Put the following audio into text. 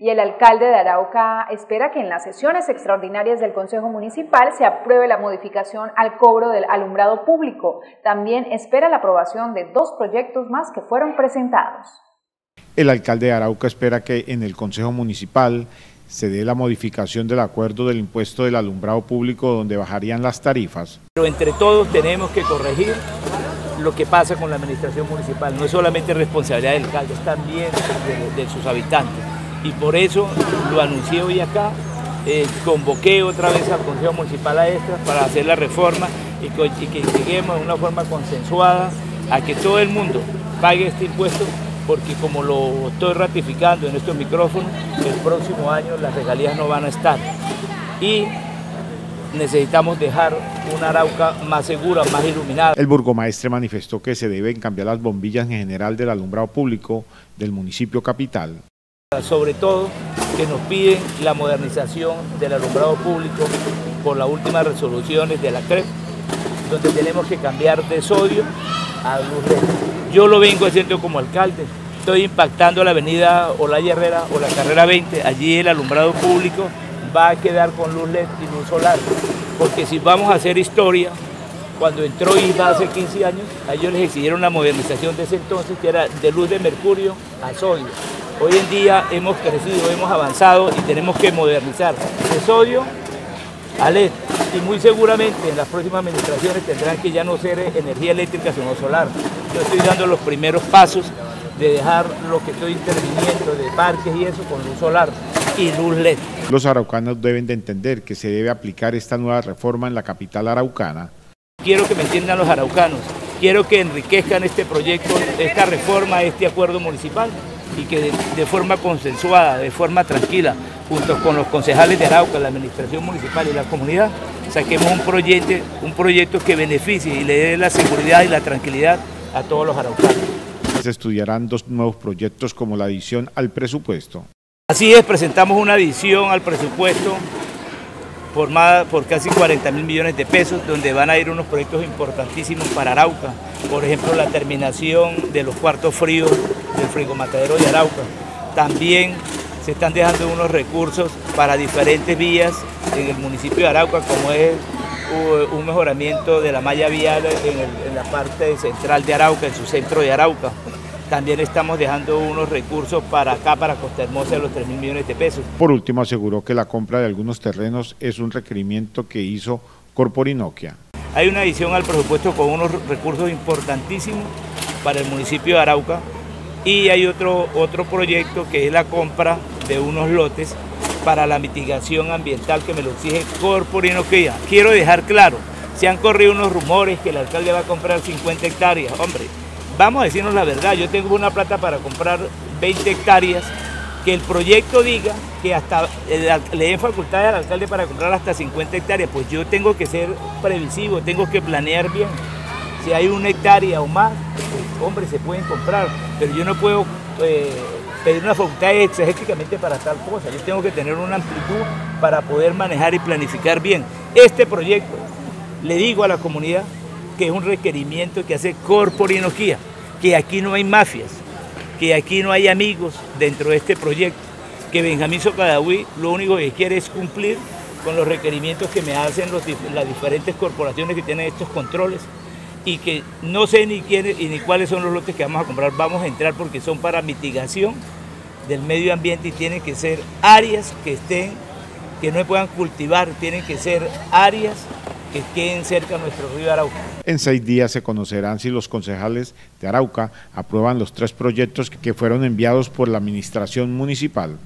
Y el alcalde de Arauca espera que en las sesiones extraordinarias del Consejo Municipal se apruebe la modificación al cobro del alumbrado público. También espera la aprobación de dos proyectos más que fueron presentados. El alcalde de Arauca espera que en el Consejo Municipal se dé la modificación del acuerdo del impuesto del alumbrado público donde bajarían las tarifas. Pero entre todos tenemos que corregir lo que pasa con la administración municipal. No es solamente responsabilidad del alcalde, es también de, de sus habitantes y por eso lo anuncié hoy acá, eh, convoqué otra vez al Consejo Municipal a Extras para hacer la reforma y que, lleguemos de una forma consensuada a que todo el mundo pague este impuesto porque como lo estoy ratificando en estos micrófonos, el próximo año las regalías no van a estar. Y necesitamos dejar una Arauca más segura, más iluminada. El burgomaestre manifestó que se deben cambiar las bombillas en general del alumbrado público del municipio capital. Sobre todo que nos piden la modernización del alumbrado público por las últimas resoluciones de la CREP, donde tenemos que cambiar de sodio a luz LED. Yo lo vengo haciendo como alcalde, estoy impactando la avenida Olaya Herrera o la carrera 20, allí el alumbrado público va a quedar con luz LED y luz solar, porque si vamos a hacer historia, cuando entró IVA hace 15 años, a ellos les exigieron la modernización de ese entonces, que era de luz de mercurio a sodio. Hoy en día hemos crecido, hemos avanzado y tenemos que modernizar de sodio a LED. Y muy seguramente en las próximas administraciones tendrán que ya no ser energía eléctrica sino solar. Yo estoy dando los primeros pasos de dejar lo que estoy interviniendo de parques y eso con luz solar y luz LED. Los araucanos deben de entender que se debe aplicar esta nueva reforma en la capital araucana. Quiero que me entiendan los araucanos, quiero que enriquezcan este proyecto, esta reforma, este acuerdo municipal y que de, forma consensuada, de forma tranquila, junto con los concejales de Arauca, la administración municipal y la comunidad, saquemos un proyecto, un proyecto que beneficie y le dé la seguridad y la tranquilidad a todos los araucanos. Se estudiarán dos nuevos proyectos como la adición al presupuesto. Así es, presentamos una adición al presupuesto por, por casi 40 mil millones de pesos, donde van a ir unos proyectos importantísimos para Arauca. Por ejemplo, la terminación de los cuartos fríos del frigomatadero de Arauca. También se están dejando unos recursos para diferentes vías en el municipio de Arauca, como es uh, un mejoramiento de la malla vial en, la parte central de Arauca, en su centro de Arauca. También estamos dejando unos recursos para acá, para Costa Hermosa, de los 3 mil millones de pesos. Por último, aseguró que la compra de algunos terrenos es un requerimiento que hizo Corporinoquia. Hay una adición al presupuesto con unos recursos importantísimos para el municipio de Arauca y hay otro, otro proyecto que es la compra de unos lotes para la mitigación ambiental que me lo exige Corporinoquia. Quiero dejar claro, se han corrido unos rumores que el alcalde va a comprar 50 hectáreas. Hombre, vamos a decirnos la verdad, yo tengo una plata para comprar 20 hectáreas, que el proyecto diga que hasta le den facultad al alcalde para comprar hasta 50 hectáreas, pues yo tengo que ser previsivo, tengo que planear bien. Si hay una hectárea o más, pues, hombre, se pueden comprar, pero yo no puedo eh, pedir una facultad exegéticamente para tal cosa, yo tengo que tener una amplitud para poder manejar y planificar bien. Este proyecto, le digo a la comunidad, que es un requerimiento que hace Corporinoquía, que aquí no hay mafias, que aquí no hay amigos dentro de este proyecto, que Benjamín Socadawi lo único que quiere es cumplir con los requerimientos que me hacen las diferentes corporaciones que tienen estos controles y que no sé ni quiénes y ni cuáles son los lotes que vamos a comprar, vamos a entrar porque son para mitigación del medio ambiente y tienen que ser áreas que estén, que no puedan cultivar, tienen que ser áreas que queden cerca de nuestro río Arauca. En seis días se conocerán si los concejales de Arauca aprueban los tres proyectos que fueron enviados por la administración municipal.